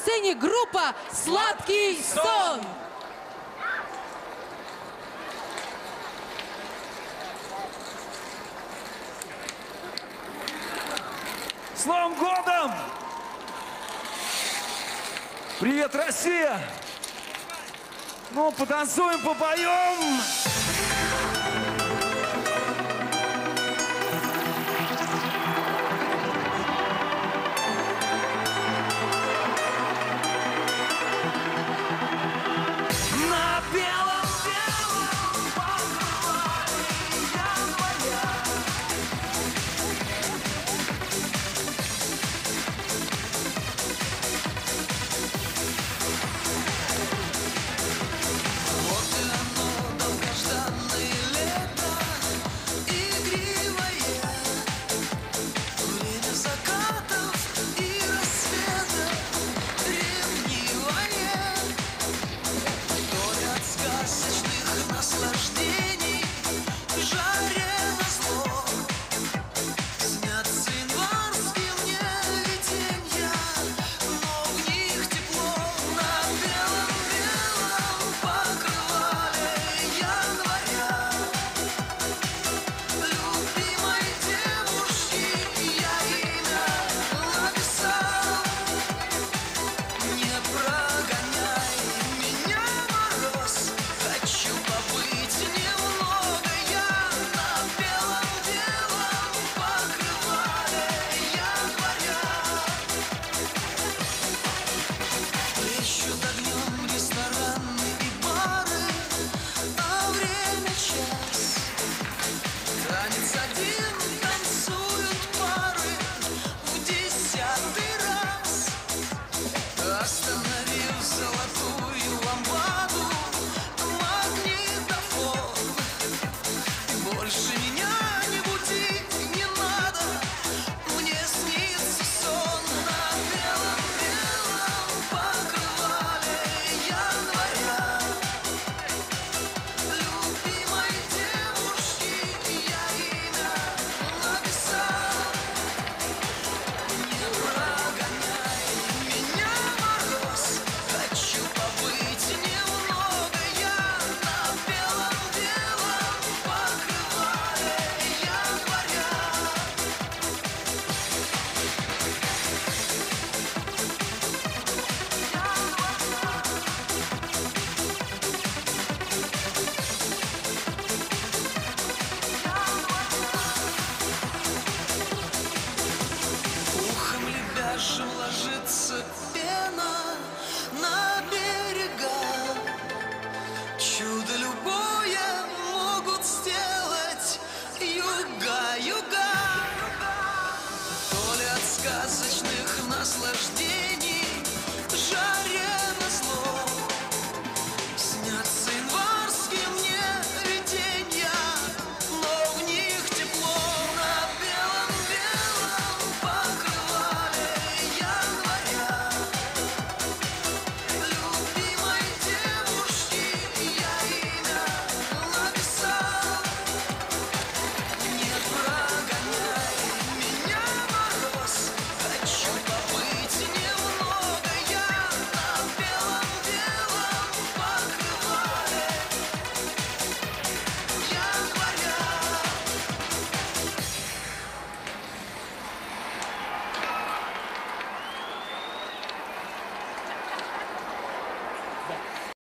сцене группа «Сладкий сон». С Новым годом! Привет, Россия! Ну, потанцуем, попоем! someone